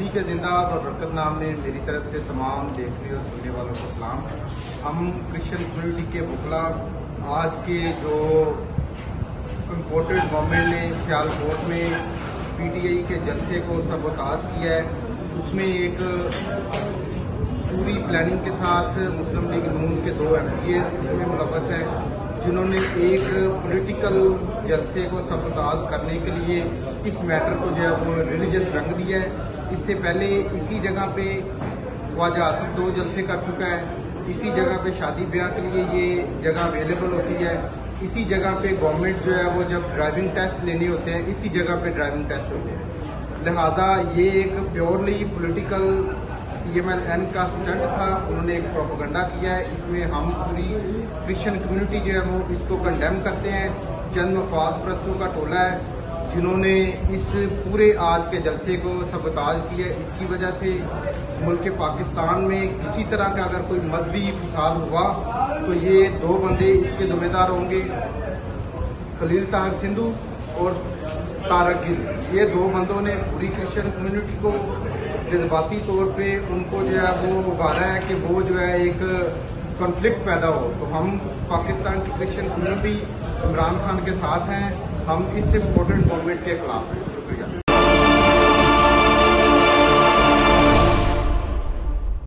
जिंदाबाद और बरकत नाम में मेरी तरफ़ से तमाम देखने और सुनने वालों को सलाम। हम क्रिश्चियन कम्युनिटी के बुकला, आज के जो इम्पोर्टेड गवर्नमेंट ने सियालकोट में पीटीआई के जलसे को सबोताज किया है। उसमें एक पूरी प्लानिंग के साथ मुस्लिम लीग नून के दो एम पी इसमें मुलवस है, जिन्होंने एक पॉलिटिकल जलसे को सबोताज करने के लिए इस मैटर को जो है वो रिलीजियस रंग दिया है। इससे पहले इसी जगह पे ख्वाजा आसिफ दो जलसे कर चुका है। इसी जगह पे शादी ब्याह के लिए ये जगह अवेलेबल होती है। इसी जगह पे गवर्नमेंट जो है वो जब ड्राइविंग टेस्ट लेने होते हैं, इसी जगह पे ड्राइविंग टेस्ट होते हैं। लिहाजा ये एक प्योरली पॉलिटिकल पीएमएलएन का स्टंट था। उन्होंने एक प्रोपोगंडा किया है। इसमें हम पूरी क्रिश्चियन कम्युनिटी जो है वो इसको कंडेम करते हैं। चंद मफाद प्रस्तों का टोला है। जिन्होंने इस पूरे आज के जलसे को सबताज किया, इसकी वजह से मुल्क पाकिस्तान में किसी तरह का अगर कोई मजहबी फसाद हुआ तो ये दो बंदे इसके जिम्मेदार होंगे, खलील ताहर सिंधु और तारक गिल। ये दो बंदों ने पूरी क्रिश्चियन कम्युनिटी को जज्बाती तौर पे उनको जो है वो उभारा है कि वो जो है एक कॉन्फ्लिक्ट पैदा हो। तो हम पाकिस्तान की क्रिश्चियन कम्युनिटी इमरान खान के साथ हैं। हम इस इम्पोर्टेंट गवर्नमेंट के खिलाफ हैं। शुक्रिया